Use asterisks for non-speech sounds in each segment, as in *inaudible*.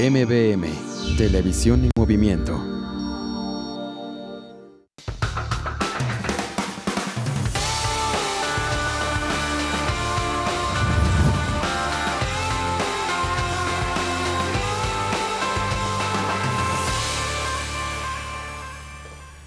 MBM, Televisión en Movimiento.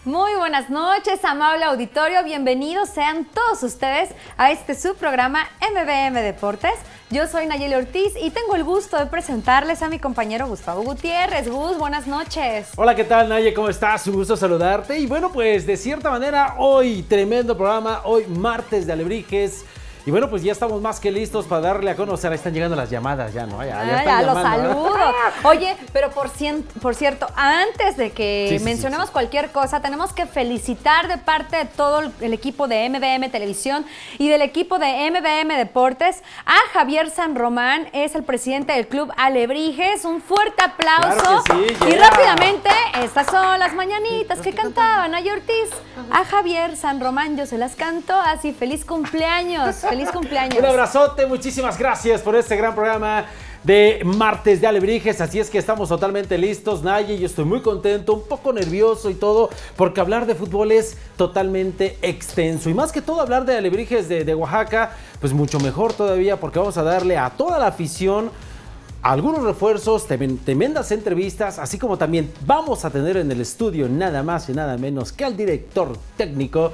Muy buenas noches, amable auditorio. Bienvenidos sean todos ustedes a este subprograma MBM Deportes. Yo soy Nayeli Ortiz y tengo el gusto de presentarles a mi compañero Gustavo Gutiérrez. Gus, buenas noches. Hola, ¿qué tal, Naye? ¿Cómo estás? Un gusto saludarte. Y bueno, pues de cierta manera, hoy tremendo programa, hoy martes de Alebrijes. Y bueno, pues ya estamos más que listos para darle a conocer. Ahí están llegando las llamadas ya, ¿no? Ya, ya, están ya los saludo. Oye, pero por, cien- por cierto, antes de que Sí, sí, sí, mencionemos sí. cualquier cosa, tenemos que felicitar de parte de todo el- el equipo de MBM Televisión y del equipo de MBM Deportes a Javier San Román, es el presidente del club Alebrijes. Un fuerte aplauso. Claro que sí, y rápidamente, estas son las mañanitas que cantaban Ay Ortiz. A Javier San Román yo se las canto así. Feliz cumpleaños, *laughs* feliz cumpleaños. Un abrazote, muchísimas gracias por este gran programa de martes de Alebrijes. Así es que estamos totalmente listos, Naye. Yo estoy muy contento, un poco nervioso y todo, porque hablar de fútbol es totalmente extenso. Y más que todo, hablar de Alebrijes de, de Oaxaca, pues mucho mejor todavía, porque vamos a darle a toda la afición algunos refuerzos, tremen- tremendas entrevistas, así como también vamos a tener en el estudio nada más y nada menos que al director técnico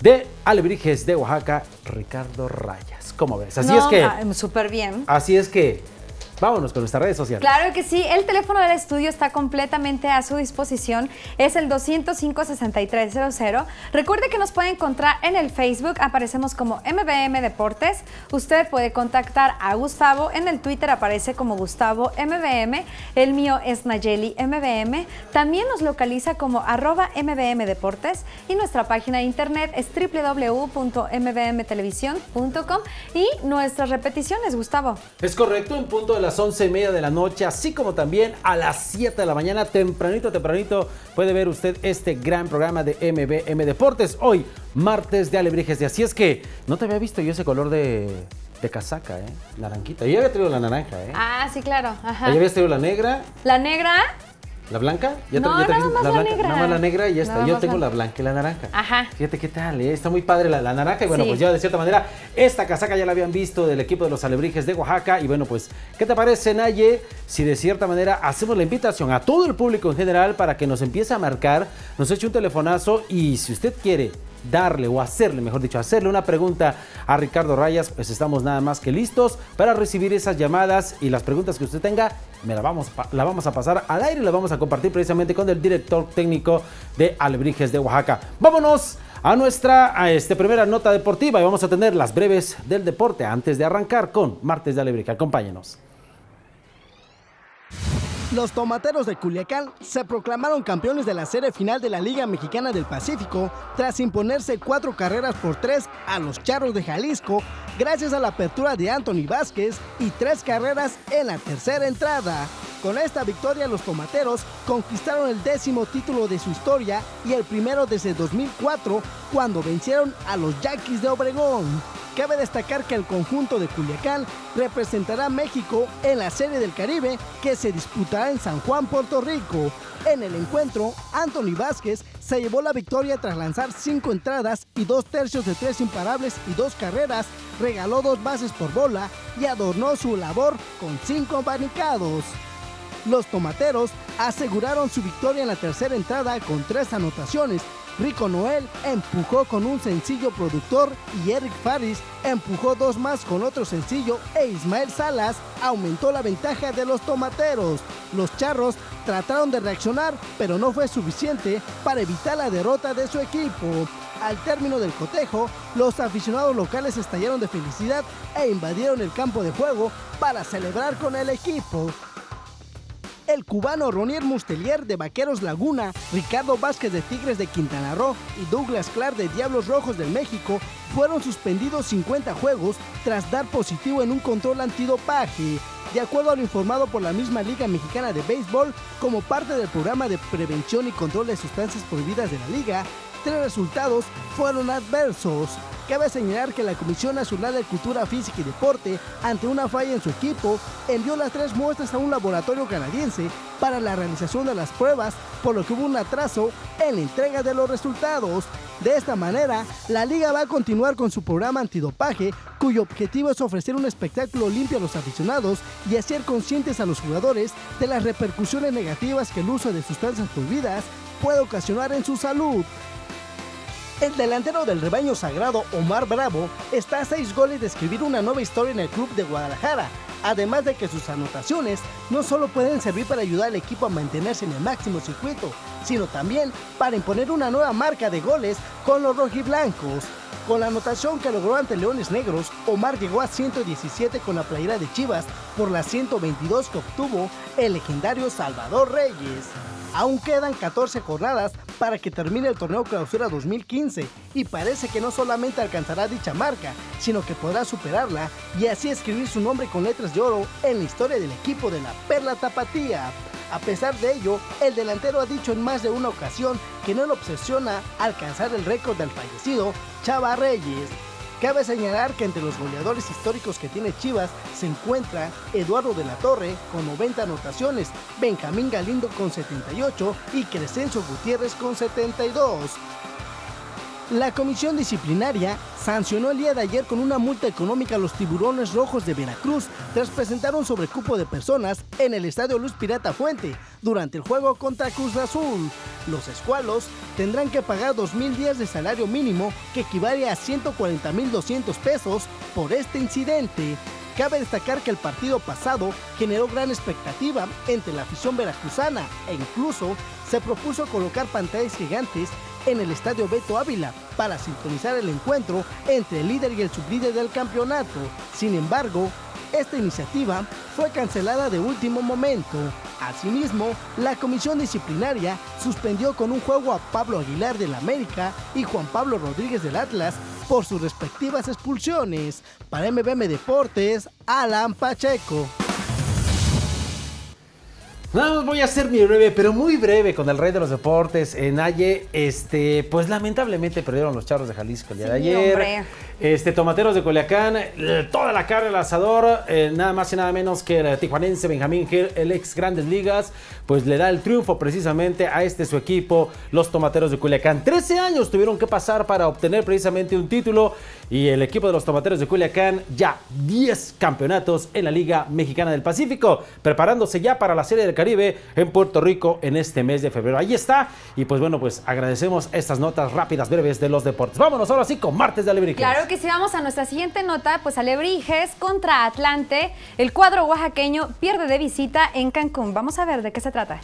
de Alebrijes de Oaxaca, Ricardo Rayas. ¿Cómo ves? Así No, es que, ah, Súper bien. así es que, vámonos con nuestras redes sociales. Claro que sí, el teléfono del estudio está completamente a su disposición, es el 205-6300. Recuerde que nos puede encontrar en el Facebook, aparecemos como MBM Deportes. Usted puede contactar a Gustavo, en el Twitter aparece como Gustavo MBM, el mío es Nayeli MBM. También nos localiza como arroba MBM Deportes y nuestra página de internet es www.mbmtelevisión.com y nuestras repeticiones, Gustavo. Es correcto, en punto de las once y media de la noche, así como también a las 7 de la mañana, tempranito, tempranito, puede ver usted este gran programa de MBM Deportes. Hoy, martes de Alebrijes de Así es que no te había visto yo ese color de, de casaca, ¿eh? Naranquita. Yo había traído la naranja, ¿eh? Ah, sí, claro. Ajá. ¿Ya habías traído la negra? La negra, ¿La blanca? ¿Ya No, ya nada más la blanca? negra. Nada más la negra y ya está. Yo tengo la- la blanca y la naranja. Ajá. Fíjate qué tal, ¿eh? está muy padre la, la naranja. Y bueno, Sí. pues ya de cierta manera, esta casaca ya la habían visto del equipo de los Alebrijes de Oaxaca. Y bueno, pues, ¿qué te parece, Naye? Si de cierta manera hacemos la invitación a todo el público en general para que nos empiece a marcar, nos eche un telefonazo y si usted quiere darle o hacerle, mejor dicho, hacerle una pregunta a Ricardo Rayas, pues estamos nada más que listos para recibir esas llamadas y las preguntas que usted tenga, me la vamos, la vamos a pasar al aire y la vamos a compartir precisamente con el director técnico de Alebrijes de Oaxaca. Vámonos a nuestra a este, primera nota deportiva y vamos a tener las breves del deporte antes de arrancar con Martes de Alebrije. Acompáñenos. Los tomateros de Culiacán se proclamaron campeones de la serie final de la Liga Mexicana del Pacífico tras imponerse cuatro carreras por tres a los Charros de Jalisco gracias a la apertura de Anthony Vázquez y tres carreras en la tercera entrada. Con esta victoria los tomateros conquistaron el décimo título de su historia y el primero desde 2004 cuando vencieron a los Yaquis de Obregón. Cabe destacar que el conjunto de Culiacán representará a México en la Serie del Caribe que se disputará en San Juan, Puerto Rico. En el encuentro, Anthony Vázquez se llevó la victoria tras lanzar cinco entradas y dos tercios de tres imparables y dos carreras, regaló dos bases por bola y adornó su labor con cinco abanicados. Los tomateros aseguraron su victoria en la tercera entrada con tres anotaciones. Rico Noel empujó con un sencillo productor y Eric Faris empujó dos más con otro sencillo e Ismael Salas aumentó la ventaja de los tomateros. Los charros trataron de reaccionar, pero no fue suficiente para evitar la derrota de su equipo. Al término del cotejo, los aficionados locales estallaron de felicidad e invadieron el campo de juego para celebrar con el equipo. El cubano Ronier Mustelier de Vaqueros Laguna, Ricardo Vázquez de Tigres de Quintana Roo y Douglas Clark de Diablos Rojos del México fueron suspendidos 50 juegos tras dar positivo en un control antidopaje. De acuerdo a lo informado por la misma Liga Mexicana de Béisbol, como parte del programa de prevención y control de sustancias prohibidas de la liga, tres resultados fueron adversos. Cabe señalar que la Comisión Nacional de Cultura Física y Deporte, ante una falla en su equipo, envió las tres muestras a un laboratorio canadiense para la realización de las pruebas, por lo que hubo un atraso en la entrega de los resultados. De esta manera, la liga va a continuar con su programa antidopaje, cuyo objetivo es ofrecer un espectáculo limpio a los aficionados y hacer conscientes a los jugadores de las repercusiones negativas que el uso de sustancias prohibidas puede ocasionar en su salud. El delantero del rebaño sagrado Omar Bravo está a seis goles de escribir una nueva historia en el club de Guadalajara, además de que sus anotaciones no solo pueden servir para ayudar al equipo a mantenerse en el máximo circuito, sino también para imponer una nueva marca de goles con los rojiblancos. Con la anotación que logró ante Leones Negros, Omar llegó a 117 con la playera de Chivas por las 122 que obtuvo el legendario Salvador Reyes. Aún quedan 14 jornadas para que termine el torneo clausura 2015 y parece que no solamente alcanzará dicha marca, sino que podrá superarla y así escribir su nombre con letras de oro en la historia del equipo de la Perla Tapatía. A pesar de ello, el delantero ha dicho en más de una ocasión que no le obsesiona alcanzar el récord del fallecido Chava Reyes. Cabe señalar que entre los goleadores históricos que tiene Chivas se encuentra Eduardo de la Torre con 90 anotaciones, Benjamín Galindo con 78 y Crescencio Gutiérrez con 72. La comisión disciplinaria sancionó el día de ayer con una multa económica a los tiburones rojos de Veracruz tras presentar un sobrecupo de personas en el estadio Luz Pirata Fuente durante el juego contra Cruz Azul. Los escualos tendrán que pagar 2.000 días de salario mínimo que equivale a 140.200 pesos por este incidente. Cabe destacar que el partido pasado generó gran expectativa entre la afición veracruzana e incluso se propuso colocar pantallas gigantes en el estadio Beto Ávila para sintonizar el encuentro entre el líder y el sublíder del campeonato. Sin embargo, esta iniciativa fue cancelada de último momento. Asimismo, la comisión disciplinaria suspendió con un juego a Pablo Aguilar del América y Juan Pablo Rodríguez del Atlas por sus respectivas expulsiones. Para MBM Deportes, Alan Pacheco. Nada más voy a ser muy breve, pero muy breve con el rey de los deportes, en Aye. Este, pues lamentablemente perdieron los charros de Jalisco el día de ayer. hombre. Este, tomateros de Culiacán, eh, toda la carne al asador, eh, nada más y nada menos que el tijuanense Benjamín Gil, el ex Grandes Ligas, pues le da el triunfo precisamente a este su equipo, los tomateros de Culiacán. 13 años tuvieron que pasar para obtener precisamente un título y el equipo de los tomateros de Culiacán ya 10 campeonatos en la Liga Mexicana del Pacífico, preparándose ya para la Serie del Caribe en Puerto Rico en este mes de febrero. Ahí está. Y pues bueno, pues agradecemos estas notas rápidas, breves de los deportes. Vámonos ahora sí con martes de Alebrijes. Claro que sí, vamos a nuestra siguiente nota, pues Alebrijes contra Atlante. El cuadro oaxaqueño pierde de visita en Cancún. Vamos a ver de qué se trata.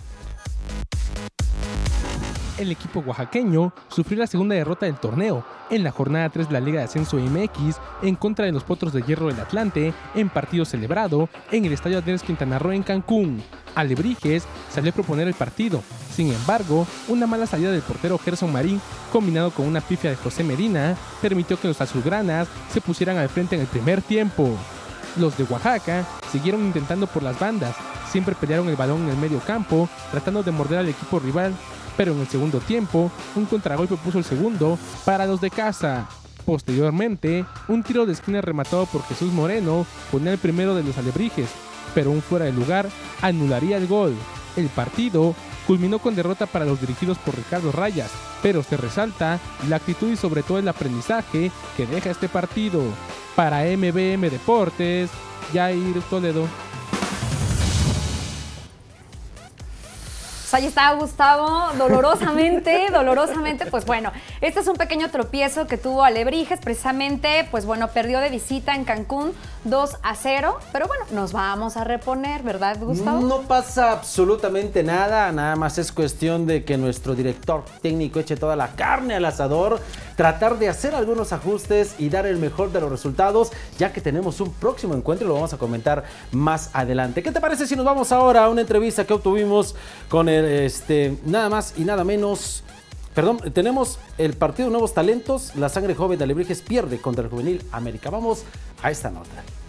El equipo oaxaqueño sufrió la segunda derrota del torneo en la jornada 3 de la Liga de Ascenso MX en contra de los Potros de Hierro del Atlante en partido celebrado en el Estadio Andrés Quintana Roo en Cancún. Alebrijes salió a proponer el partido, sin embargo, una mala salida del portero Gerson Marín combinado con una pifia de José Medina permitió que los azulgranas se pusieran al frente en el primer tiempo. Los de Oaxaca siguieron intentando por las bandas, siempre pelearon el balón en el medio campo, tratando de morder al equipo rival, pero en el segundo tiempo, un contragolpe puso el segundo para los de casa. Posteriormente, un tiro de esquina rematado por Jesús Moreno ponía el primero de los alebrijes, pero un fuera de lugar anularía el gol. El partido culminó con derrota para los dirigidos por Ricardo Rayas, pero se resalta la actitud y sobre todo el aprendizaje que deja este partido. Para MBM Deportes, Jair Toledo. Ahí está Gustavo, dolorosamente, dolorosamente, pues bueno, este es un pequeño tropiezo que tuvo Alebrijes, precisamente, pues bueno, perdió de visita en Cancún 2 a 0, pero bueno, nos vamos a reponer, ¿verdad, Gustavo? No pasa absolutamente nada, nada más es cuestión de que nuestro director técnico eche toda la carne al asador, tratar de hacer algunos ajustes y dar el mejor de los resultados, ya que tenemos un próximo encuentro y lo vamos a comentar más adelante. ¿Qué te parece si nos vamos ahora a una entrevista que obtuvimos con el, este, nada más y nada menos... Perdón, tenemos el partido Nuevos Talentos. La sangre joven de Alebrijes pierde contra el Juvenil América. Vamos a esta nota.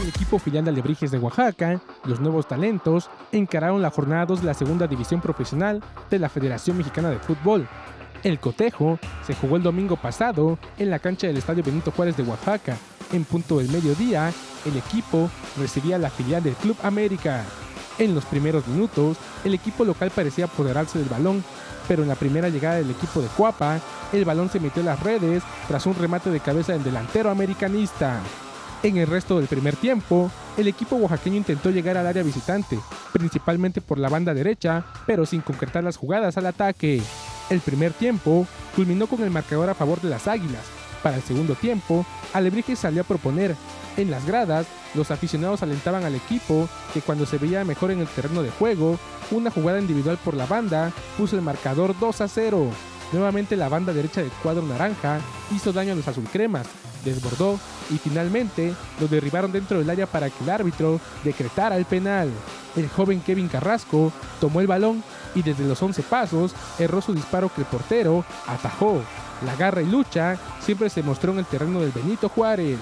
El equipo filial de Alebrijes de Oaxaca, los nuevos talentos, encararon la jornada 2 de la segunda división profesional de la Federación Mexicana de Fútbol. El cotejo se jugó el domingo pasado en la cancha del Estadio Benito Juárez de Oaxaca. En punto del mediodía, el equipo recibía la filial del Club América. En los primeros minutos, el equipo local parecía apoderarse del balón, pero en la primera llegada del equipo de Cuapa, el balón se metió en las redes tras un remate de cabeza del delantero americanista. En el resto del primer tiempo, el equipo oaxaqueño intentó llegar al área visitante, principalmente por la banda derecha, pero sin concretar las jugadas al ataque. El primer tiempo culminó con el marcador a favor de las Águilas. Para el segundo tiempo, Alebrijes salió a proponer. En las gradas, los aficionados alentaban al equipo que cuando se veía mejor en el terreno de juego, una jugada individual por la banda puso el marcador 2 a 0. Nuevamente la banda derecha del cuadro naranja hizo daño a los azulcremas, desbordó y finalmente lo derribaron dentro del área para que el árbitro decretara el penal. El joven Kevin Carrasco tomó el balón y desde los 11 pasos erró su disparo que el portero atajó. La garra y lucha siempre se mostró en el terreno del Benito Juárez.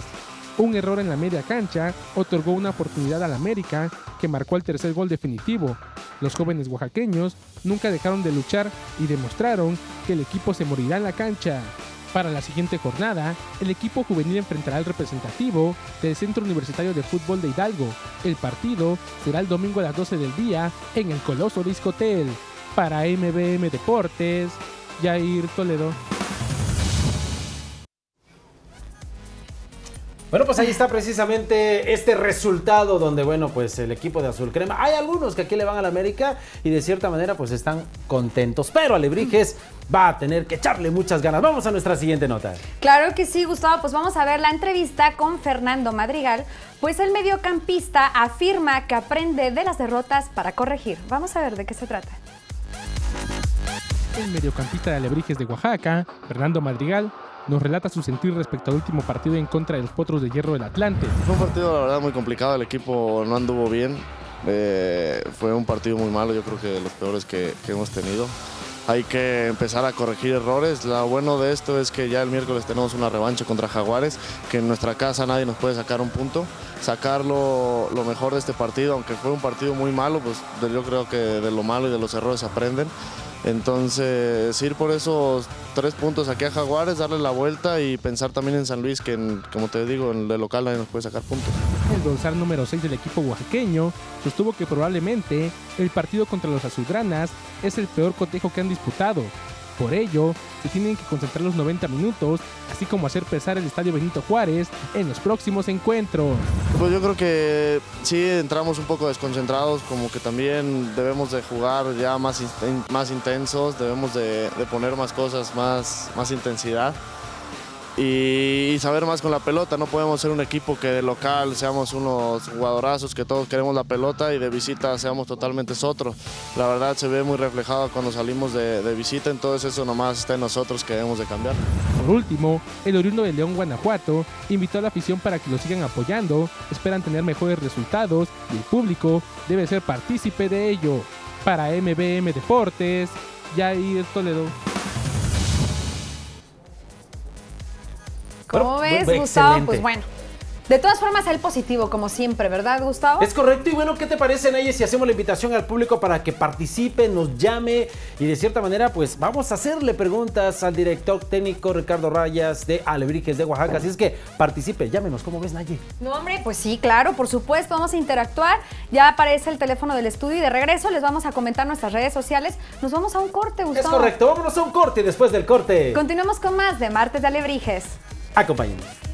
Un error en la media cancha otorgó una oportunidad al América que marcó el tercer gol definitivo. Los jóvenes oaxaqueños nunca dejaron de luchar y demostraron que el equipo se morirá en la cancha. Para la siguiente jornada, el equipo juvenil enfrentará al representativo del Centro Universitario de Fútbol de Hidalgo. El partido será el domingo a las 12 del día en el Coloso Discotel. Para MBM Deportes, Jair Toledo. Bueno, pues ahí está precisamente este resultado donde, bueno, pues el equipo de Azul Crema, hay algunos que aquí le van a la América y de cierta manera pues están contentos, pero Alebrijes va a tener que echarle muchas ganas. Vamos a nuestra siguiente nota. Claro que sí, Gustavo, pues vamos a ver la entrevista con Fernando Madrigal, pues el mediocampista afirma que aprende de las derrotas para corregir. Vamos a ver de qué se trata. El mediocampista de Alebrijes de Oaxaca, Fernando Madrigal, nos relata su sentir respecto al último partido en contra de los Potros de Hierro del Atlante. Fue un partido, la verdad, muy complicado. El equipo no anduvo bien. Eh, fue un partido muy malo, yo creo que de los peores que, hemos tenido. Hay que empezar a corregir errores. Lo bueno de esto es que ya el miércoles tenemos una revancha contra Jaguares, que en nuestra casa nadie nos puede sacar un punto. Sacar lo, lo mejor de este partido, aunque fue un partido muy malo, pues yo creo que de lo malo y de los errores aprenden. Entonces, ir por esos tres puntos aquí a Jaguares, darle la vuelta y pensar también en San Luis, que como te digo, en el local nadie nos puede sacar puntos. El dorsal número 6 del equipo oaxaqueño sostuvo que probablemente el partido contra los azulgranas es el peor cotejo que han disputado. Por ello, se tienen que concentrar los 90 minutos, así como hacer pesar el estadio Benito Juárez en los próximos encuentros. Pues yo creo que sí entramos un poco desconcentrados, como que también debemos de jugar ya más, más intensos, debemos de, de poner más cosas, más, más intensidad y, saber más con la pelota. No podemos ser un equipo que de local seamos unos jugadorazos que todos queremos la pelota y de visita seamos totalmente otros. La verdad se ve muy reflejado cuando salimos de, de visita, entonces eso nomás está en nosotros que debemos de cambiar. Por último, el oriundo de León, Guanajuato, invitó a la afición para que lo sigan apoyando, esperan tener mejores resultados y el público debe ser partícipe de ello. Para MBM Deportes, Jair Toledo. ¿Cómo ves, Gustavo? excelente. Pues bueno. De todas formas, el positivo, como siempre, ¿verdad, Gustavo? Es correcto. Y bueno, ¿qué te parece, Naye, si hacemos la invitación al público para que participe, nos llame y de cierta manera, pues vamos a hacerle preguntas al director técnico Ricardo Rayas de Alebrijes de Oaxaca. Así es que participe, llámenos. ¿Cómo ves, Naye? No, hombre, pues sí, claro, por supuesto, vamos a interactuar. Ya aparece el teléfono del estudio y de regreso les vamos a comentar nuestras redes sociales. Nos vamos a un corte, Es Gustavo. correcto. Vámonos a un corte y después del corte. Continuamos con más de Martes de Alebrijes. Acompáñenos.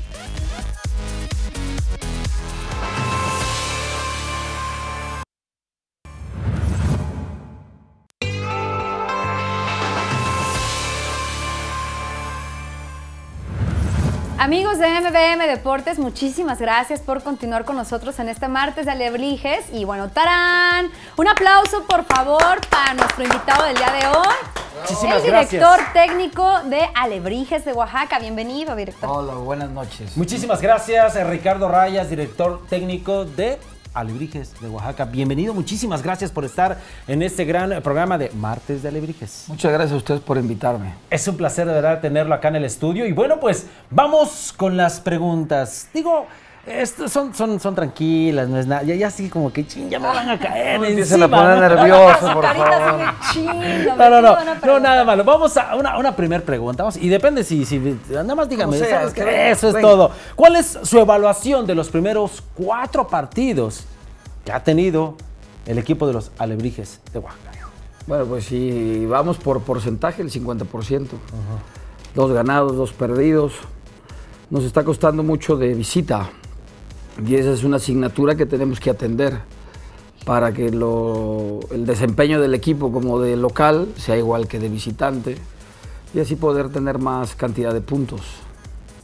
Amigos de MBM Deportes, muchísimas gracias por continuar con nosotros en este martes de Alebrijes. Y bueno, tarán, un aplauso por favor para nuestro invitado del día de hoy. Muchísimas el director gracias. técnico de Alebrijes de Oaxaca. Bienvenido, director. Hola, buenas noches. Muchísimas gracias, Ricardo Rayas, director técnico de Alebrijes de Oaxaca. Bienvenido, muchísimas gracias por estar en este gran programa de Martes de Alebrijes. Muchas gracias a ustedes por invitarme. Es un placer de verdad tenerlo acá en el estudio. Y bueno, pues vamos con las preguntas. Digo, Estos son, son, son tranquilas, no es nada. Ya, ya así como que ching, ya me van a caer. *laughs* No me empiecen a poner nervioso, por favor. No, no, no, ¿qué te van a no, nada malo. Vamos a una, una primer pregunta. Vamos- y depende si, si, nada más dígame, sea, ¿sabes que Eso es venga. todo. ¿Cuál es su evaluación de los primeros cuatro partidos que ha tenido el equipo de los Alebrijes de Oaxaca? Bueno, pues si vamos por porcentaje, el 50%. Dos ganados, dos perdidos. Nos está costando mucho de visita. Y esa es una asignatura que tenemos que atender para que lo- el desempeño del equipo como de local sea igual que de visitante y así poder tener más cantidad de puntos.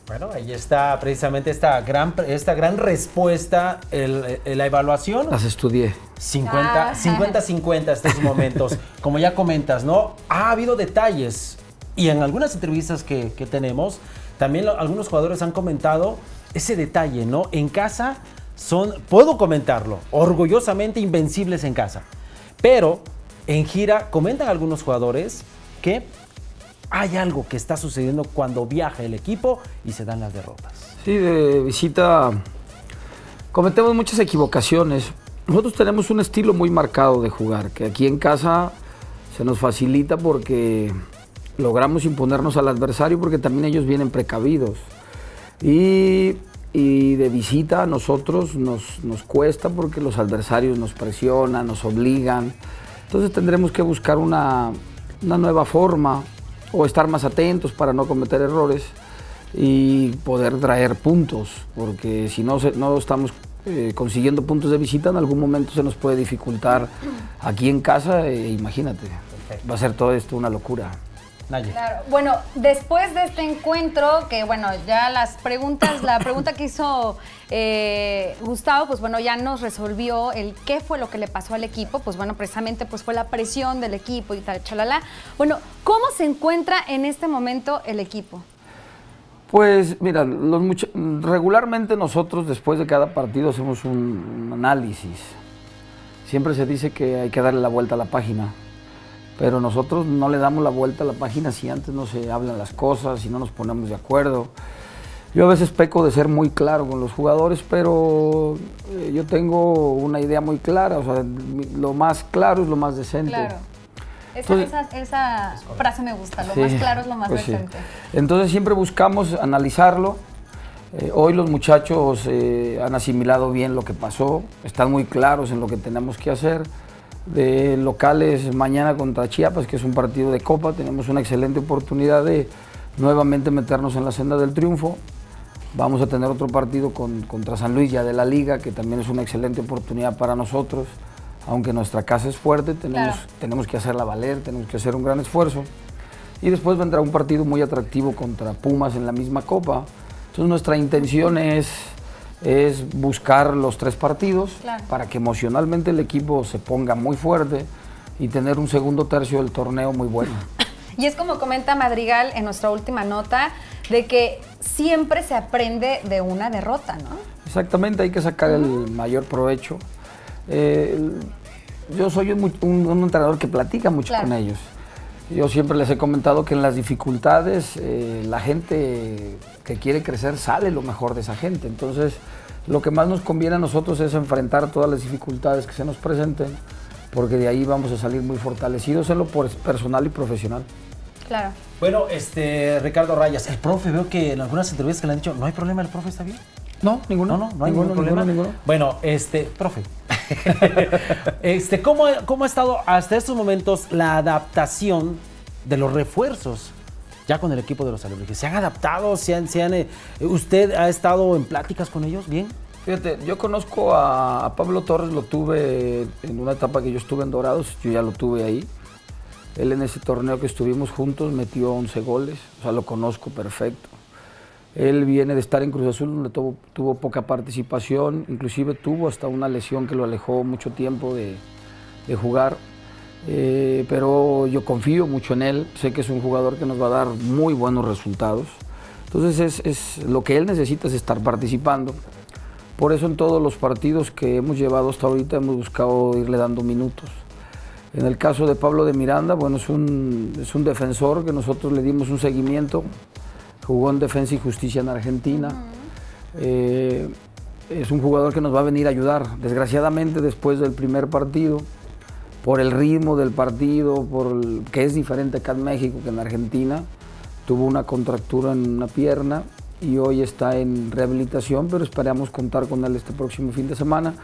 Bueno, ahí está precisamente esta gran, esta gran respuesta, el- el- la evaluación. Las estudié. 50, Ah. 50-50 estos momentos. *laughs* Como ya comentas, ¿no? Ha habido detalles. Y en algunas entrevistas que, que tenemos, también lo- algunos jugadores han comentado ese detalle, ¿no? En casa son, puedo comentarlo, orgullosamente invencibles en casa. Pero en gira comentan algunos jugadores que hay algo que está sucediendo cuando viaja el equipo y se dan las derrotas. Sí, de visita cometemos muchas equivocaciones. Nosotros tenemos un estilo muy marcado de jugar, que aquí en casa se nos facilita porque logramos imponernos al adversario porque también ellos vienen precavidos. Y, de visita a nosotros nos, nos cuesta porque los adversarios nos presionan, nos obligan. Entonces tendremos que buscar una, una nueva forma o estar más atentos para no cometer errores y poder traer puntos, porque si no, no estamos eh, consiguiendo puntos de visita, en algún momento se nos puede dificultar aquí en casa, e imagínate, va a ser todo esto una locura. Naye. Claro. Bueno, después de este encuentro, que bueno, ya las preguntas, la *coughs* pregunta que hizo eh, Gustavo, pues bueno, ya nos resolvió el qué fue lo que le pasó al equipo, pues bueno, precisamente pues fue la presión del equipo y tal, chalala. Bueno, ¿cómo se encuentra en este momento el equipo? Pues mira, los regularmente nosotros después de cada partido hacemos un análisis. Siempre se dice que hay que darle la vuelta a la página, pero nosotros no le damos la vuelta a la página si antes no se hablan las cosas, si no nos ponemos de acuerdo. Yo a veces peco de ser muy claro con los jugadores, pero eh, yo tengo una idea muy clara, o sea, lo más claro es lo más decente. Claro. Esa, Entonces- esa- esa frase me gusta, lo Sí, más claro es lo más pues sí. decente. Entonces siempre buscamos analizarlo. Eh, hoy los muchachos eh, han asimilado bien lo que pasó, están muy claros en lo que tenemos que hacer. De locales mañana contra Chiapas, que es un partido de copa, tenemos una excelente oportunidad de nuevamente meternos en la senda del triunfo. Vamos a tener otro partido con- contra San Luis ya de la liga, que también es una excelente oportunidad para nosotros. Aunque nuestra casa es fuerte, tenemos, Claro. tenemos que hacerla valer, tenemos que hacer un gran esfuerzo. Y después vendrá un partido muy atractivo contra Pumas en la misma copa. Entonces nuestra intención es, es buscar los tres partidos Claro. para que emocionalmente el equipo se ponga muy fuerte y tener un segundo tercio del torneo muy bueno. *laughs* Y es como comenta Madrigal en nuestra última nota, de que siempre se aprende de una derrota, ¿no? Exactamente, hay que sacar el mayor provecho. Eh, yo soy un, mu- un- un entrenador que platica mucho Claro. con ellos. Yo siempre les he comentado que en las dificultades eh, la gente que quiere crecer sale lo mejor de esa gente. Entonces, lo que más nos conviene a nosotros es enfrentar todas las dificultades que se nos presenten, porque de ahí vamos a salir muy fortalecidos en lo por- personal y profesional. Claro. Bueno, este, Ricardo Rayas, el profe, veo que en algunas entrevistas que le han dicho, ¿no hay problema, el profe está bien? No, ninguno. No, no, no hay ninguno, ningún problema. ninguno, ninguno. Bueno, este, profe, *laughs* este, ¿cómo, ¿cómo ha estado hasta estos momentos la adaptación de los refuerzos ya con el equipo de los alebrijes? ¿Se han adaptado? ¿Se han, se han, eh, ¿Usted ha estado en pláticas con ellos? ¿Bien? Fíjate, yo conozco a, a Pablo Torres, lo tuve en una etapa que yo estuve en Dorados, yo ya lo tuve ahí. Él en ese torneo que estuvimos juntos metió 11 goles, o sea, lo conozco perfecto. Él viene de estar en Cruz Azul, donde tuvo, tuvo poca participación, inclusive tuvo hasta una lesión que lo alejó mucho tiempo de, de jugar. Eh, pero yo confío mucho en él, sé que es un jugador que nos va a dar muy buenos resultados. Entonces es, es- lo que él necesita es estar participando. Por eso en todos los partidos que hemos llevado hasta ahorita hemos buscado irle dando minutos. En el caso de Pablo de Miranda, bueno, es un, es un defensor que nosotros le dimos un seguimiento. Jugó en Defensa y Justicia en Argentina. Eh, es un jugador que nos va a venir a ayudar. Desgraciadamente después del primer partido, por el ritmo del partido, por el- que es diferente acá en México que en Argentina, tuvo una contractura en una pierna y hoy está en rehabilitación, pero esperamos contar con él este próximo fin de semana.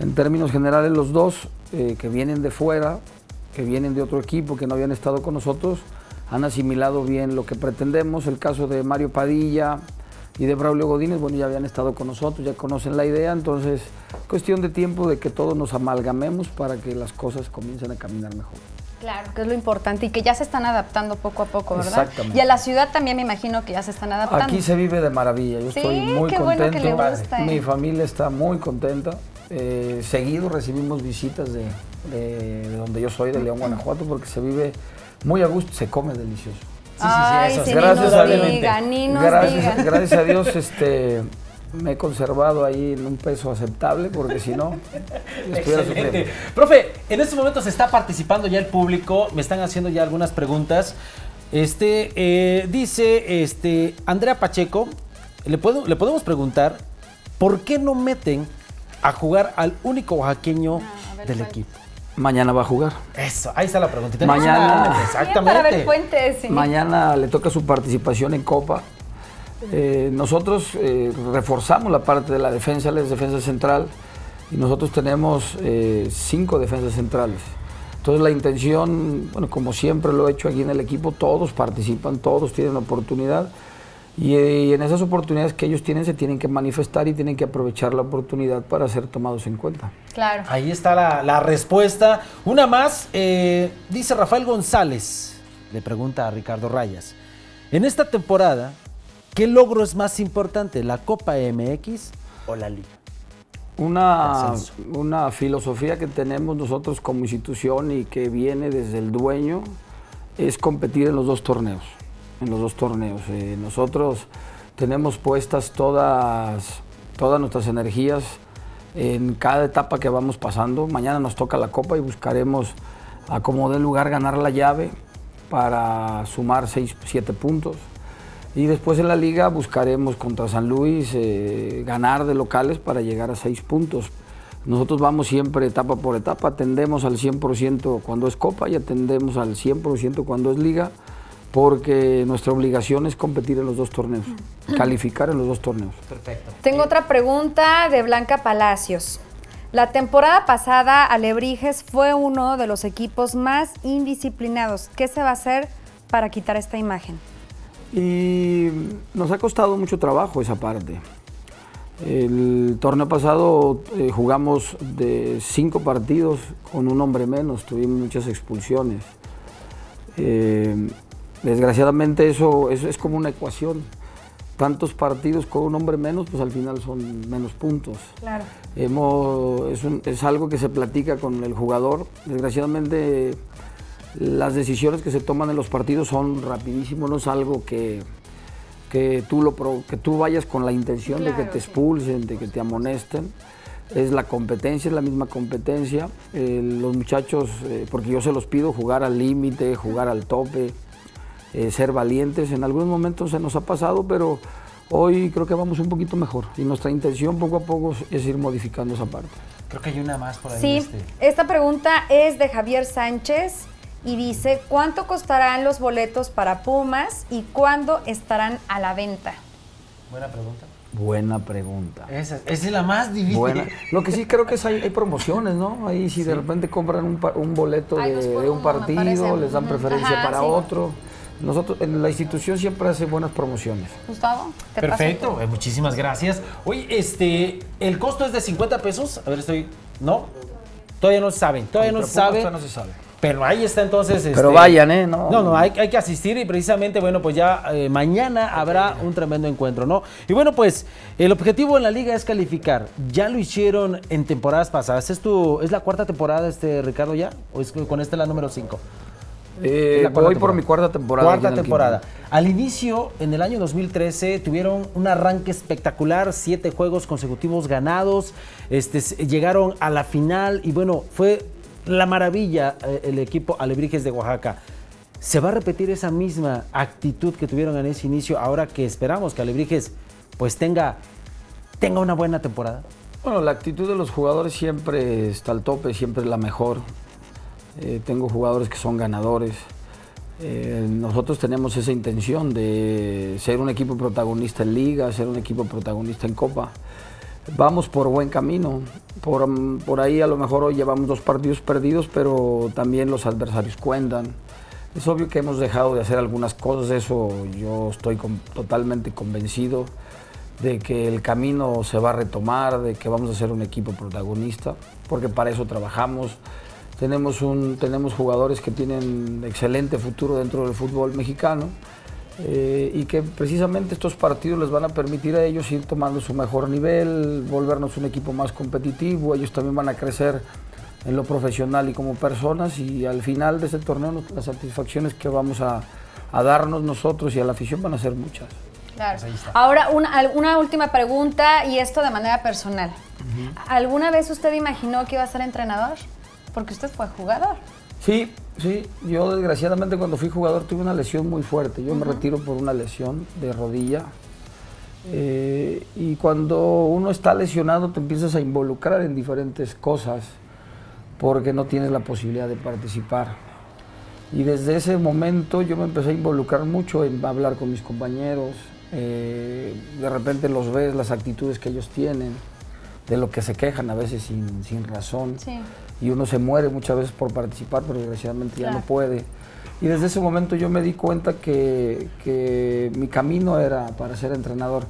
En términos generales, los dos eh, que vienen de fuera, que vienen de otro equipo, que no habían estado con nosotros, han asimilado bien lo que pretendemos. El caso de Mario Padilla y de Braulio Godínez, bueno, ya habían estado con nosotros, ya conocen la idea, entonces cuestión de tiempo de que todos nos amalgamemos para que las cosas comiencen a caminar mejor. Claro, que es lo importante y que ya se están adaptando poco a poco, ¿verdad? Exactamente. Y a la ciudad también me imagino que ya se están adaptando. Aquí se vive de maravilla, yo Sí, estoy muy qué bueno contento. que le gusta, ¿eh? Mi familia está muy contenta. Eh, seguido recibimos visitas de, de- de donde yo soy, de León, Guanajuato, porque se vive muy a gusto, se come delicioso. Ay, sí, sí. ni Gracias nos a Dios. diga, ni nos Gracias, diga. *laughs* gracias a Dios *laughs* este, me he conservado ahí en un peso aceptable, porque si no, estuviera Excelente. sufriendo. Profe, en estos momentos está participando ya el público, me están haciendo ya algunas preguntas. Este, eh, dice este, Andrea Pacheco, le, puedo, le podemos preguntar, ¿por qué no meten a jugar al único oaxaqueño Ah, del equipo? Mañana va a jugar. Eso, ahí está la pregunta. Mañana. Ah, Bien, para ver Exactamente. fuentes, sí. Mañana le toca su participación en Copa. Eh, nosotros eh, reforzamos la parte de la defensa, es defensa central, y nosotros tenemos eh, cinco defensas centrales. Entonces la intención, bueno, como siempre lo he hecho aquí en el equipo, todos participan, todos tienen oportunidad. Y, y en esas oportunidades que ellos tienen se tienen que manifestar y tienen que aprovechar la oportunidad para ser tomados en cuenta. Claro. Ahí está la, la respuesta. Una más, eh, dice Rafael González, le pregunta a Ricardo Rayas. En esta temporada, ¿qué logro es más importante, la Copa MX o la Liga? Una, una filosofía que tenemos nosotros como institución y que viene desde el dueño es competir en los dos torneos. En los dos torneos. Eh, nosotros tenemos puestas todas, todas nuestras energías en cada etapa que vamos pasando. Mañana nos toca la copa y buscaremos a como dé lugar ganar la llave para sumar 6, 7 puntos. Y después en la liga buscaremos contra San Luis eh, ganar de locales para llegar a seis puntos. Nosotros vamos siempre etapa por etapa, atendemos al 100% cuando es copa y atendemos al 100% cuando es liga, porque nuestra obligación es competir en los dos torneos, calificar en los dos torneos. Perfecto. Tengo otra pregunta de Blanca Palacios. La temporada pasada, Alebrijes fue uno de los equipos más indisciplinados. ¿Qué se va a hacer para quitar esta imagen? Y nos ha costado mucho trabajo esa parte. El torneo pasado eh, jugamos de cinco partidos con un hombre menos, tuvimos muchas expulsiones. Eh, desgraciadamente eso, eso es como una ecuación. Tantos partidos con un hombre menos, pues al final son menos puntos. Claro. Hemos, es, un- es algo que se platica con el jugador. Desgraciadamente las decisiones que se toman en los partidos son rapidísimos, no es algo que, que, tú, lo, que tú vayas con la intención de que te expulsen, de que te amonesten. Es la competencia, es la misma competencia. Eh, los muchachos, eh, porque yo se los pido, jugar al límite, jugar al tope, eh, ser valientes. En algunos momentos se nos ha pasado, pero hoy creo que vamos un poquito mejor. Y nuestra intención poco a poco es ir modificando esa parte. Creo que hay una más por ahí. Sí, este. esta pregunta es de Javier Sánchez y dice, ¿cuánto costarán los boletos para Pumas y cuándo estarán a la venta? Buena pregunta. Buena pregunta. Esa, esa es la más difícil. Buena. Lo que sí creo que es hay, hay promociones, ¿no? Ahí si de repente compran un, boleto de, un uno, partido, les dan preferencia Ajá, para sí. otro. Nosotros, en la institución siempre hace buenas promociones. Gustavo, te Perfecto, paso. eh, muchísimas gracias. Oye, este, el costo es de 50 pesos. A ver, estoy. ¿No? Todavía no se saben, todavía no se Contra Pumas sabe. todavía no se sabe. Pero ahí está entonces. Pero este, vayan, ¿eh? No, No, no, hay, hay que asistir y precisamente, bueno, pues ya eh, mañana habrá un tremendo encuentro, ¿no? Y bueno, pues el objetivo en la liga es calificar. Ya lo hicieron en temporadas pasadas. ¿Es, tu, ¿Es la cuarta temporada, este Ricardo, ya? ¿O es con esta la número 5? Eh, voy por mi cuarta temporada. Cuarta temporada. Al inicio, en el año 2013, tuvieron un arranque espectacular, siete juegos consecutivos ganados, este, llegaron a la final y bueno, fue la maravilla eh, el equipo Alebrijes de Oaxaca. ¿Se va a repetir esa misma actitud que tuvieron en ese inicio ahora que esperamos que Alebrijes pues tenga tenga una buena temporada? Bueno, la actitud de los jugadores siempre está al tope, siempre es la mejor. Eh, tengo jugadores que son ganadores. Eh, nosotros tenemos esa intención de ser un equipo protagonista en liga, ser un equipo protagonista en copa. Vamos por buen camino. Por, por ahí a lo mejor hoy llevamos dos partidos perdidos, pero también los adversarios cuentan. Es obvio que hemos dejado de hacer algunas cosas, eso yo estoy totalmente convencido de que el camino se va a retomar, de que vamos a ser un equipo protagonista, porque para eso trabajamos. Tenemos, un, tenemos jugadores que tienen excelente futuro dentro del fútbol mexicano eh, y que precisamente estos partidos les van a permitir a ellos ir tomando su mejor nivel, volvernos un equipo más competitivo, ellos también van a crecer en lo profesional y como personas y al final de ese torneo las satisfacciones que vamos a, a darnos nosotros y a la afición van a ser muchas. Claro. Ahora, una, al- una última pregunta y esto de manera personal. ¿Alguna vez usted imaginó que iba a ser entrenador? Porque usted fue jugador. Sí, sí. Yo desgraciadamente cuando fui jugador tuve una lesión muy fuerte. Yo me retiro por una lesión de rodilla. Eh, y cuando uno está lesionado te empiezas a involucrar en diferentes cosas porque no tienes la posibilidad de participar. Y desde ese momento yo me empecé a involucrar mucho en hablar con mis compañeros. eh, de repente los ves, las actitudes que ellos tienen, de lo que se quejan a veces sin, sin razón Sí. Y uno se muere muchas veces por participar, pero desgraciadamente ya Claro. no puede. Y desde ese momento yo me di cuenta que, que mi camino era para ser entrenador.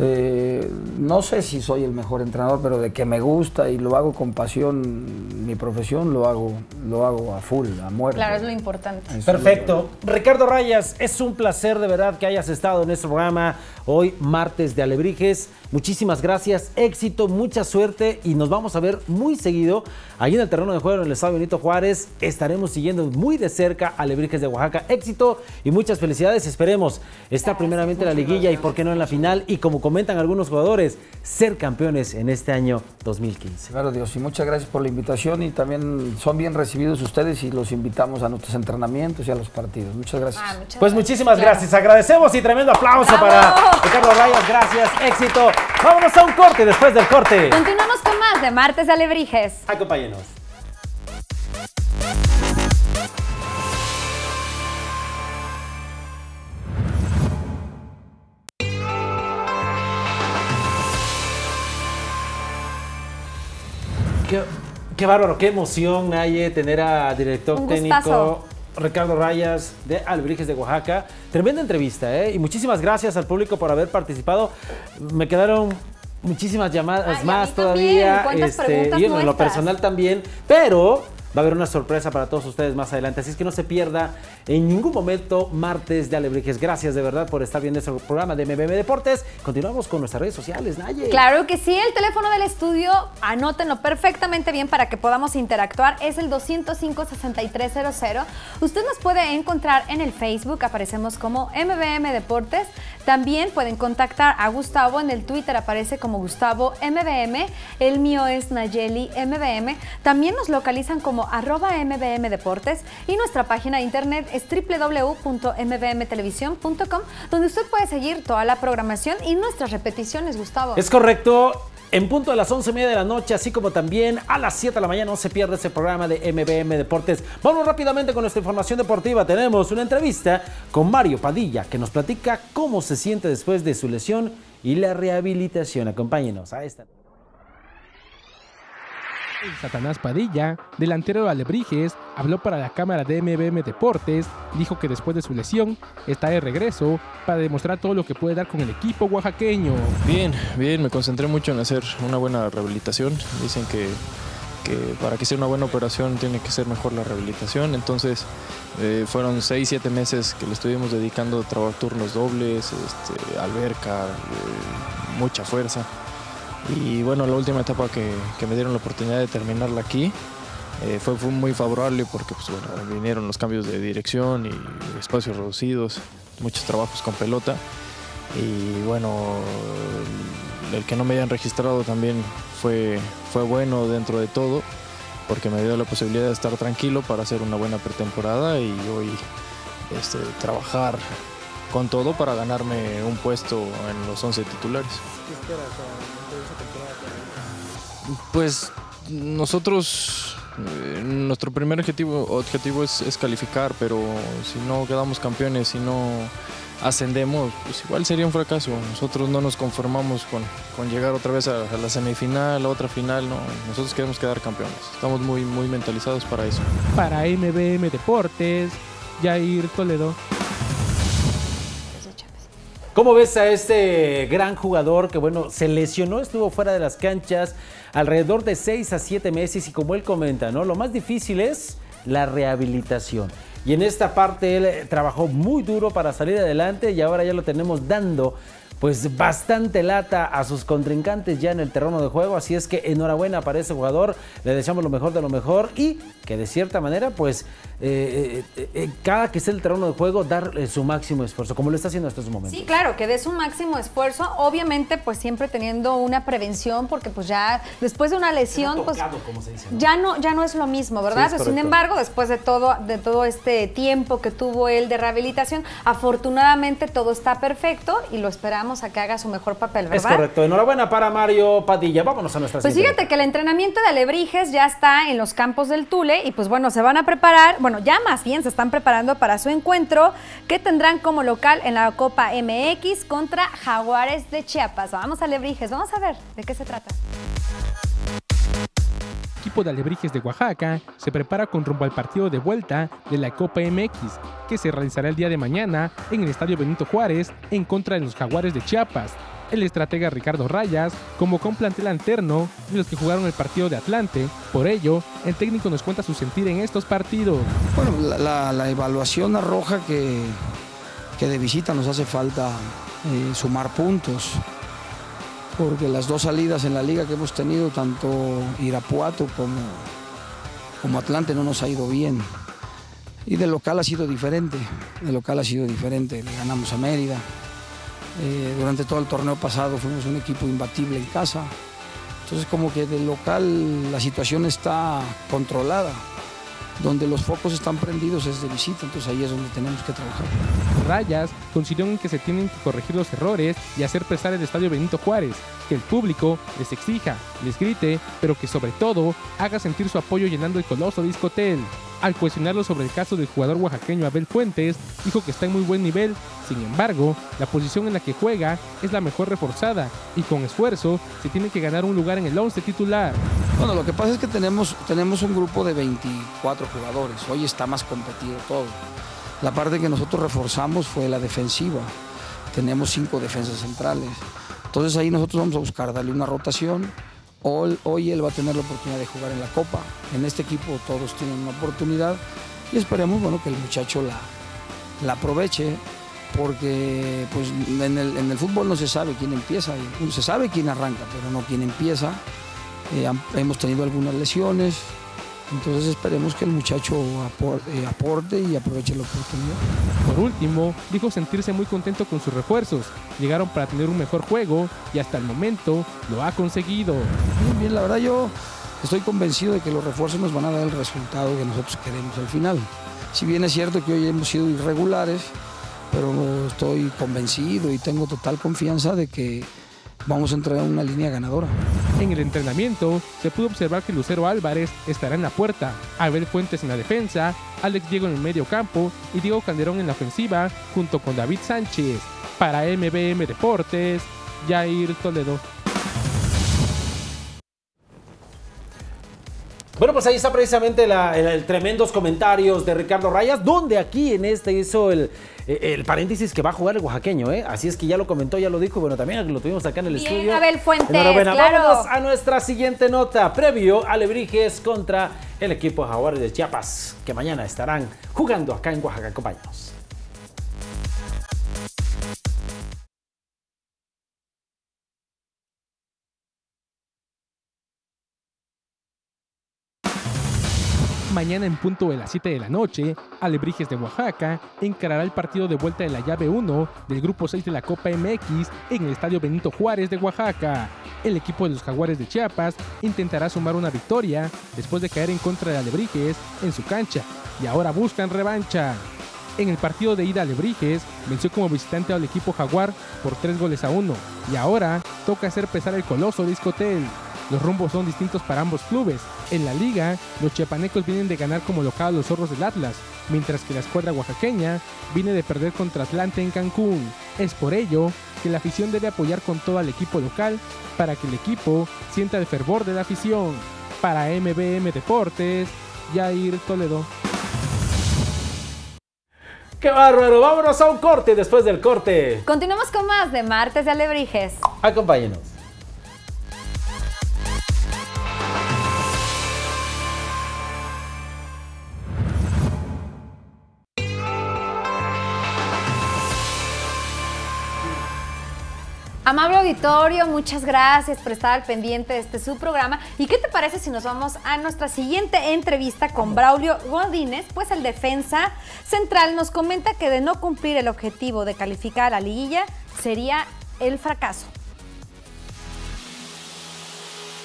Eh, no sé si soy el mejor entrenador, pero de que me gusta y lo hago con pasión, mi profesión lo hago, lo hago a full, a muerte. Claro, es lo importante. Eso es lo Perfecto. Ricardo Rayas, es un placer de verdad que hayas estado en este programa hoy, martes de Alebrijes. Muchísimas gracias, éxito, mucha suerte y nos vamos a ver muy seguido ahí en el terreno de juego en el Estadio Benito Juárez. Estaremos siguiendo muy de cerca a Alebrijes de Oaxaca. Éxito y muchas felicidades. Esperemos estar primeramente en la liguilla y por qué no en la final y como comentan algunos jugadores, ser campeones en este año 2015. Claro, Dios, y muchas gracias por la invitación y también son bien recibidos ustedes y los invitamos a nuestros entrenamientos y a los partidos. Muchas gracias. Ah, muchas Pues gracias. muchísimas gracias, agradecemos y tremendo aplauso ¡Bravo! para Ricardo Rayas, gracias, éxito. Vámonos a un corte después del corte. Continuamos con más de Martes Alebrijes. Acompáñenos. Qué, qué bárbaro, qué emoción, Naye, tener a director Un técnico gustazo. Ricardo Rayas de Albrijes de Oaxaca. Tremenda entrevista, ¿eh? Y muchísimas gracias al público por haber participado. Me quedaron muchísimas llamadas Ay, más todavía. ¿Cuántas este, y en lo personal también. Pero va a haber una sorpresa para todos ustedes más adelante. Así es que no se pierda en ningún momento martes de Alebrijes. Gracias de verdad por estar viendo este programa de MBM Deportes. Continuamos con nuestras redes sociales, Naye. Claro que sí, el teléfono del estudio, anótenlo perfectamente bien para que podamos interactuar, es el 205-6300. Usted nos puede encontrar en el Facebook, aparecemos como MBM Deportes. También pueden contactar a Gustavo en el Twitter, aparece como Gustavo MBM. El mío es Nayeli MBM. También nos localizan como arroba MBM Deportes y nuestra página de internet es www.mbmtelevisión.com donde usted puede seguir toda la programación y nuestras repeticiones, Gustavo. Es correcto. En punto a las 11 y media de la noche, así como también a las 7 de la mañana, no se pierda ese programa de MBM Deportes. Vamos rápidamente con nuestra información deportiva. Tenemos una entrevista con Mario Padilla, que nos platica cómo se siente después de su lesión y la rehabilitación. Acompáñenos a esta. Satanás Padilla, delantero de Alebrijes, habló para la cámara de MBM Deportes, dijo que después de su lesión está de regreso para demostrar todo lo que puede dar con el equipo oaxaqueño. Bien, bien, me concentré mucho en hacer una buena rehabilitación. Dicen que, que para que sea una buena operación tiene que ser mejor la rehabilitación. Entonces eh, fueron 6, 7 meses que le estuvimos dedicando a trabajar turnos dobles, este, alberca, eh, mucha fuerza. Y bueno, la última etapa que, que me dieron la oportunidad de terminarla aquí eh, fue, fue muy favorable porque pues, vinieron los cambios de dirección y espacios reducidos, muchos trabajos con pelota. Y bueno, el, el que no me hayan registrado también fue, fue bueno dentro de todo, porque me dio la posibilidad de estar tranquilo para hacer una buena pretemporada y hoy este, trabajar con todo para ganarme un puesto en los 11 titulares. Pues nosotros, eh, nuestro primer objetivo, objetivo es, es calificar, pero si no quedamos campeones, si no ascendemos, pues igual sería un fracaso. Nosotros no nos conformamos con, con llegar otra vez a, a la semifinal, a otra final, no. Nosotros queremos quedar campeones. Estamos muy, muy mentalizados para eso. Para MBM Deportes, Jair Toledo. ¿Cómo ves a este gran jugador que, bueno, se lesionó, estuvo fuera de las canchas alrededor de 6 a 7 meses y como él comenta, ¿no? Lo más difícil es la rehabilitación. Y en esta parte él eh, trabajó muy duro para salir adelante y ahora ya lo tenemos dando pues bastante lata a sus contrincantes ya en el terreno de juego, así es que enhorabuena para ese jugador, le deseamos lo mejor de lo mejor y que de cierta manera pues eh, eh, eh, cada que esté en el terreno de juego dar eh, su máximo esfuerzo, como lo está haciendo hasta estos momentos. Sí, claro, que dé su máximo esfuerzo, obviamente pues siempre teniendo una prevención porque pues ya después de una lesión pues Tocado, como se dice, ¿no? ya no ya no es lo mismo, ¿verdad? Sí, es Sin embargo, después de todo de todo este tiempo que tuvo él de rehabilitación, afortunadamente todo está perfecto y lo esperamos a que haga su mejor papel, Es ¿verdad? correcto, enhorabuena para Mario Padilla, vámonos a nuestra Pues siguiente fíjate que el entrenamiento de Alebrijes ya está en los campos del Tule y pues bueno, se van a preparar, bueno, ya más bien se están preparando para su encuentro que tendrán como local en la Copa MX contra Jaguares de Chiapas. Vamos a Alebrijes, vamos a ver de qué se trata. El equipo de Alebrijes de Oaxaca se prepara con rumbo al partido de vuelta de la Copa MX, que se realizará el día de mañana en el Estadio Benito Juárez en contra de los Jaguares de Chiapas. El estratega Ricardo Rayas convocó un plantel alterno de los que jugaron el partido de Atlante. Por ello, el técnico nos cuenta su sentir en estos partidos. Bueno, la, evaluación arroja que, que de visita nos hace falta eh, sumar puntos, porque las dos salidas en la liga que hemos tenido, tanto Irapuato como, como Atlante, no nos ha ido bien. Y de local ha sido diferente, de local ha sido diferente, le ganamos a Mérida. Eh, durante todo el torneo pasado fuimos un equipo imbatible en casa. Entonces como que de local la situación está controlada donde los focos están prendidos es de visita, entonces ahí es donde tenemos que trabajar. Rayas coincidió en que se tienen que corregir los errores y hacer prestar el estadio Benito Juárez, que el público les exija, les grite, pero que sobre todo haga sentir su apoyo llenando el coloso discotel. Al cuestionarlo sobre el caso del jugador oaxaqueño Abel Fuentes, dijo que está en muy buen nivel, sin embargo, la posición en la que juega es la mejor reforzada y con esfuerzo se tiene que ganar un lugar en el 11 titular. Bueno, lo que pasa es que tenemos, tenemos un grupo de 24 jugadores, hoy está más competido todo. La parte que nosotros reforzamos fue la defensiva, tenemos cinco defensas centrales, entonces ahí nosotros vamos a buscar darle una rotación. Hoy, él va a tener la oportunidad de jugar en la Copa. En este equipo todos tienen una oportunidad y esperemos bueno, que el muchacho la, la aproveche porque pues, en, el, en el fútbol no se sabe quién empieza, se sabe quién arranca, pero no quién empieza. Eh, hemos tenido algunas lesiones, entonces esperemos que el muchacho eh, aporte y aproveche la oportunidad. Por último, dijo sentirse muy contento con sus refuerzos. Llegaron para tener un mejor juego y hasta el momento lo ha conseguido. Bien, bien, la verdad yo estoy convencido de que los refuerzos nos van a dar el resultado que nosotros queremos al final. Si bien es cierto que hoy hemos sido irregulares, pero estoy convencido y tengo total confianza de que vamos a entrar en una línea ganadora. En el entrenamiento se pudo observar que Lucero Álvarez estará en la puerta, Abel Fuentes en la defensa, Alex Diego en el medio campo y Diego Calderón en la ofensiva junto con David Sánchez. Para MBM Deportes, Jair Toledo. Bueno, pues ahí está precisamente la- el, el tremendos comentarios de Ricardo Rayas, donde aquí en este hizo el, el paréntesis que va a jugar el oaxaqueño, ¿eh? Así es que ya lo comentó, ya lo dijo, bueno, también lo tuvimos acá en el Bien, estudio. Abel Fuentes, claro. Vámonos a nuestra siguiente nota, previo a Alebrijes contra el equipo de Jaguares de Chiapas, que mañana estarán jugando acá en Oaxaca, compañeros. Mañana en punto de las 7 de la noche, Alebrijes de Oaxaca encarará el partido de vuelta de la llave 1 del grupo 6 de la Copa MX en el Estadio Benito Juárez de Oaxaca. El equipo de los Jaguares de Chiapas intentará sumar una victoria después de caer en contra de Alebrijes en su cancha y ahora buscan revancha. En el partido de ida Alebrijes venció como visitante al equipo Jaguar por 3 goles a 1 y ahora toca hacer pesar el coloso de. Los rumbos son distintos para ambos clubes. En la liga, los chiapanecos vienen de ganar como local a los zorros del Atlas, mientras que la escuadra oaxaqueña viene de perder contra Atlante en Cancún. Es por ello que la afición debe apoyar con todo al equipo local para que el equipo sienta el fervor de la afición. Para MBM Deportes, Jair Toledo. ¡Qué bárbaro! Vámonos a un corte después del corte. Continuamos con más de Martes de Alebrijes. Acompáñenos. Amable auditorio, muchas gracias por estar al pendiente de este su programa. ¿Y qué te parece si nos vamos a nuestra siguiente entrevista con Braulio Godínez? Pues el defensa central nos comenta que de no cumplir el objetivo de calificar a la liguilla sería el fracaso.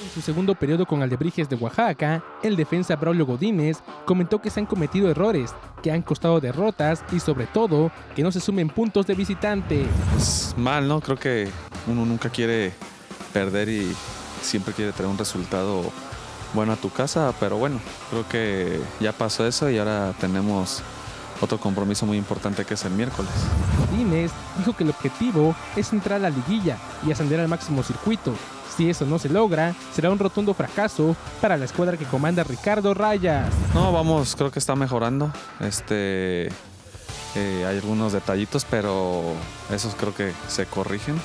En su segundo periodo con Alebrijes de Oaxaca, el defensa Braulio Godínez comentó que se han cometido errores, que han costado derrotas y sobre todo que no se sumen puntos de visitante. Pues mal, ¿no? Creo que uno nunca quiere perder y siempre quiere traer un resultado bueno a tu casa, pero bueno, creo que ya pasó eso y ahora tenemos otro compromiso muy importante que es el miércoles. Godínez dijo que el objetivo es entrar a la liguilla y ascender al máximo circuito. Si eso no se logra, será un rotundo fracaso para la escuadra que comanda Ricardo Rayas. No, vamos, creo que está mejorando. Este, eh, hay algunos detallitos, pero esos creo que se corrigen.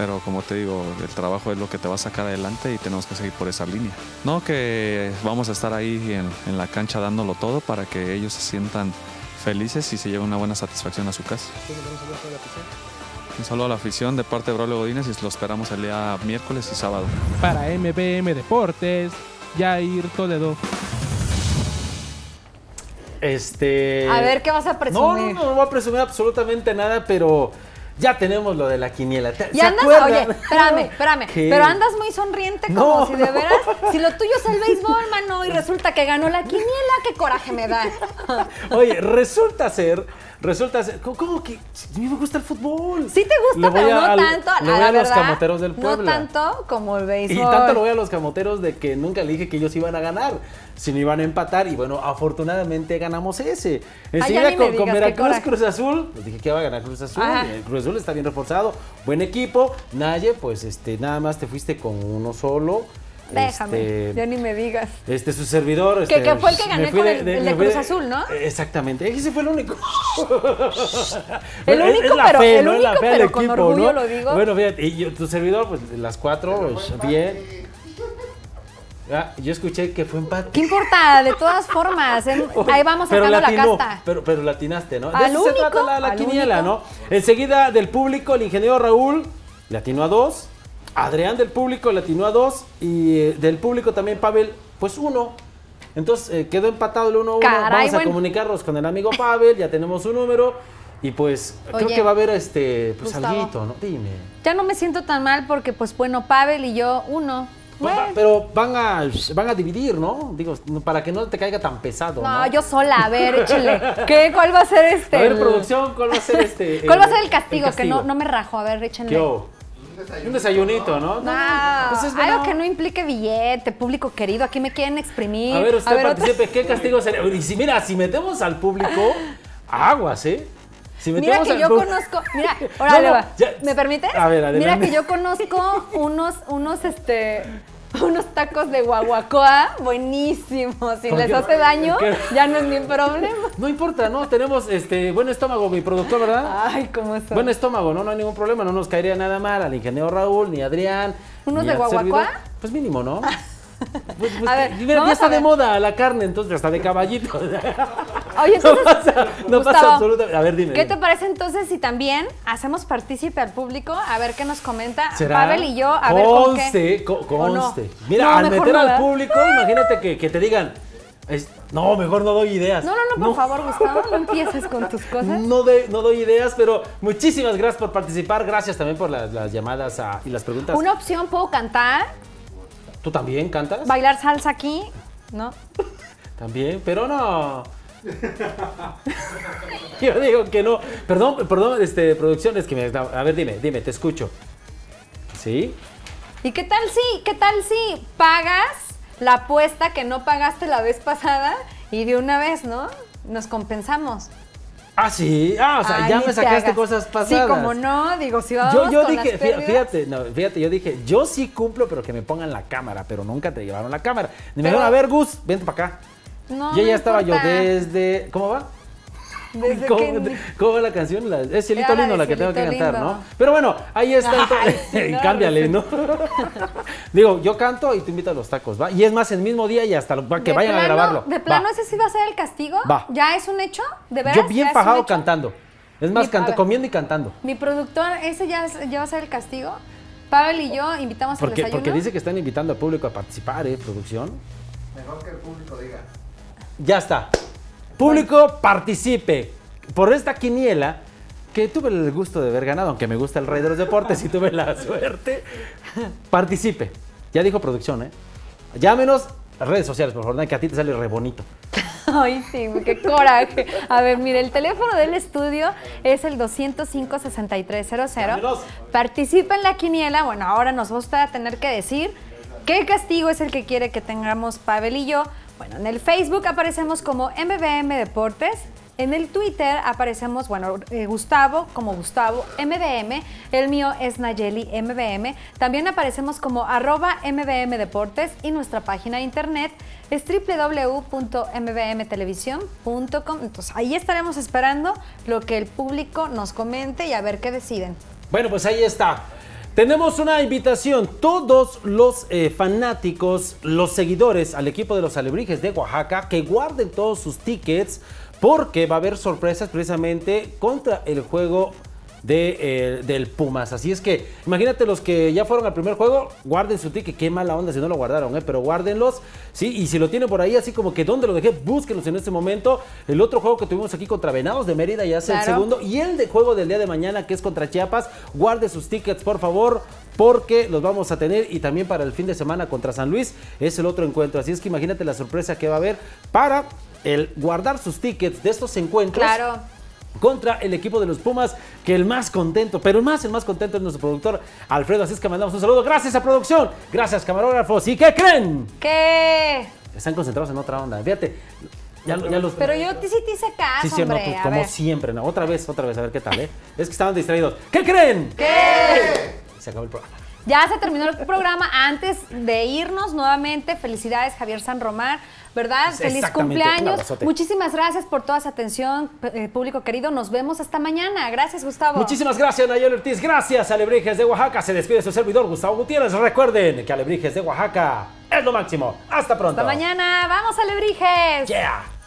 Pero como te digo, el trabajo es lo que te va a sacar adelante y tenemos que seguir por esa línea. No que vamos a estar ahí en, en la cancha dándolo todo para que ellos se sientan felices y se lleven una buena satisfacción a su casa. Un saludo a la afición de parte de Braulio Godínez y lo esperamos el día miércoles y sábado. Para MBM Deportes, Jair Toledo. Este. A ver, ¿qué vas a No, presumir? no, no, no voy a presumir absolutamente nada, pero ya tenemos lo de la quiniela. ¿Se Y andas, acuerdan? oye, espérame, *laughs* espérame, ¿Qué? pero andas muy sonriente como No, si de no. *laughs* veras, si lo tuyo es el béisbol, mano, y resulta que ganó la quiniela, qué coraje me da. Oye, resulta ser, resulta ¿cómo, que? A mí me gusta el fútbol. Sí te gusta, pero a- no al- tanto, le a voy la a los verdad, camoteros del No Puebla. tanto como el Y béisbol. tanto lo voy a los camoteros de que nunca le dije que ellos iban a ganar, sino iban a empatar. Y bueno, afortunadamente ganamos ese. Enseguida con, con Veracruz. Cruz Azul, pues dije que iba a ganar Cruz Azul. Y el Cruz Azul está bien reforzado, buen equipo. Naye, pues este, nada más te fuiste con uno solo. Déjame, Este, ya ni me digas. este, su servidor. Que- este, que fue el que gané con el- el de Cruz Azul, ¿no? Exactamente, ese fue el único. *laughs* El Bueno, es- único, es la pero- fe, el ¿no? Es la único, fe al pero con equipo, orgullo ¿no? lo digo. Bueno, fíjate, y yo- tu servidor, pues las cuatro, pues, bien. Ah, yo escuché que fue empate. ¿Qué importa? De todas formas, en- *laughs* ahí vamos Pero sacando la latinó, casta. Pero, pero latinaste, ¿no? De Al eso se único, trata la, la al quiniela, único. ¿no? Enseguida del público, el ingeniero Raúl latinó a dos. Adrián del público latinó a dos. Y eh, del público también Pavel, pues uno. Entonces eh, quedó empatado el 1-1. Caray, Vamos a comunicarnos con el amigo Pavel, ya tenemos su número. Y pues creo que va a haber este, pues alguito, ¿no? Dime. Ya no me siento tan mal porque, pues bueno, Pavel y yo, uno. Pues, Bueno. Pero van a, van a dividir, ¿no? Digo, para que no te caiga tan pesado. No, No, yo sola, a ver, échale. *laughs* ¿Qué? ¿Cuál va a ser este? A ver, producción, ¿cuál va a ser este? ¿Cuál va a ser el castigo? Que castigo? no, no me rajo, a ver, échenle. ¿Qué Un desayunito, ¿no? No, Pues es algo que no implique billete, público querido, aquí me quieren exprimir. A ver, usted participe, ¿qué castigo sería? Y si, mira, si metemos al público, aguas, ¿eh? Si Mira metemos que al yo público- conozco, mira, *laughs* órale No, no, va. ya- ¿Me permites? A ver, Mira adelante. que yo conozco unos, unos, este, *laughs* unos tacos de guaguacoa buenísimos. Si ¿Por les hace daño, ¿Qué? ya no es mi problema. *laughs* No importa, ¿no? Tenemos este buen estómago, mi productor, ¿verdad? Ay, cómo son. Buen estómago, ¿no? No hay ningún problema, no nos caería nada mal al ingeniero Raúl, ni a Adrián. ¿Unos ni de guaguacoa? servidor. Pues mínimo, ¿no? *laughs* *laughs* Pues, pues, A ver, vamos ya está de moda la carne, entonces hasta de caballito. *laughs* Oye, *laughs* entonces, no pasa, no pasa Gustavo, absolutamente. A ver, dime. ¿Qué te parece entonces si también hacemos partícipe al público? A ver qué nos comenta ¿Será? Pavel y yo, a ver con qué. Conste, co- ¿O no? conste. Mira, No, al meter al público, imagínate que, que te digan, es- no, mejor no doy ideas. No, no, no, por favor, Gustavo, no empieces con tus cosas. No, de- no doy ideas, pero muchísimas gracias por participar. Gracias también por las, las llamadas a- y las preguntas. Una opción, puedo cantar, ¿Tú también cantas? bailar salsa aquí, ¿no? También, pero no. *laughs* Yo digo que no. Perdón, perdón, este, producción, es que me... A ver, dime, dime, te escucho. ¿Sí? ¿Y qué tal si, qué tal si pagas la apuesta que no pagaste la vez pasada y de una vez, ¿no? Nos compensamos. Ah, sí. Ah, o sea, Ay, ya me te sacaste hagas. cosas pasadas. Sí, como no, digo, si vamos Yo, yo con dije, las fí- pérdidas. fíjate, no, fíjate, yo dije, yo sí cumplo, pero que me pongan la cámara, pero nunca te llevaron la cámara. Ni me dijeron, a ver, Gus, vente para acá. No, yo no ya estaba yo desde. ¿Cómo va? Desde ¿Cómo, que- cómo va la canción? La- es Cielito Lindo la que tengo que cantar, Lindo. ¿no? Pero bueno, ahí está. Ay, entonces- *laughs* sí, y no, cámbiale, no. *laughs* Digo, yo canto y tú invitas a los tacos, ¿va? Y es más, el mismo día y hasta que de vayan a grabarlo. ¿De Va. plano ese sí va a ser el castigo? Va. ¿Ya es un hecho? ¿De veras? Yo ¿Ya bien fajado cantando. Es más, Mi- a canta- ver. comiendo y cantando. Mi productor, ¿ese ya, es- ya va a ser el castigo? Pavel y yo invitamos al Porque, desayuno. porque dice que están invitando al público a participar, ¿eh? Producción. Mejor que el público diga. Ya está. Público, participe. Por esta quiniela, que tuve el gusto de haber ganado, aunque me gusta el rey de los deportes y tuve la *laughs* suerte. Participe. Ya dijo producción, ¿eh? Llámenos a redes sociales, por favor, que a ti te sale re bonito. *laughs* Ay, sí, qué coraje. A ver, mire, el teléfono del estudio es el 205-6300. Llámenos. Participa en la quiniela. Bueno, ahora nos va usted a tener que decir qué castigo es el que quiere que tengamos Pavel y yo. Bueno, en el Facebook aparecemos como MBM Deportes. En el Twitter aparecemos, bueno, eh, Gustavo como Gustavo MBM, el mío es Nayeli MBM. También aparecemos como arroba MBM Deportes y nuestra página de internet es www.mbmtelevisión.com. Entonces ahí estaremos esperando lo que el público nos comente y a ver qué deciden. Bueno, pues ahí está. Tenemos una invitación. Todos los eh, fanáticos, los seguidores al equipo de los Alebrijes de Oaxaca, que guarden todos sus tickets porque va a haber sorpresas precisamente contra el juego de, eh, del Pumas. Así es que imagínate los que ya fueron al primer juego, guarden su ticket. Qué mala onda si no lo guardaron, ¿eh? pero guárdenlos. Sí, y si lo tienen por ahí, así como que dónde lo dejé, búsquenlos en este momento. El otro juego que tuvimos aquí contra Venados de Mérida ya es el segundo. Y el de juego del día de mañana, que es contra Chiapas, guarde sus tickets, por favor, porque los vamos a tener. Y también para el fin de semana contra San Luis es el otro encuentro. Así es que imagínate la sorpresa que va a haber para el guardar sus tickets de estos encuentros. Claro. Contra el equipo de los Pumas, que el más contento, pero el más, el más contento es nuestro productor Alfredo. Así es que mandamos un saludo. Gracias a producción, gracias camarógrafos. ¿Y qué creen? ¿Qué? Están concentrados en otra onda. Fíjate, ya, ya los. Pero yo sí te hice caso, Sí, sí, no, pues, como ver. siempre, ¿no? Otra vez, otra vez, a ver qué tal, ¿eh? Es que estaban distraídos. ¿Qué creen? ¿Qué? Se acabó el programa. Ya se terminó el programa. Antes de irnos nuevamente, felicidades Javier San Román, ¿verdad? Feliz cumpleaños. Muchísimas gracias por toda esa atención, eh, público querido. Nos vemos hasta mañana. Gracias, Gustavo. Muchísimas gracias, Nayel Ortiz. Gracias, Alebrijes de Oaxaca. Se despide su servidor, Gustavo Gutiérrez. Recuerden que Alebrijes de Oaxaca es lo máximo. Hasta pronto. Hasta mañana. Vamos, Alebrijes. Yeah.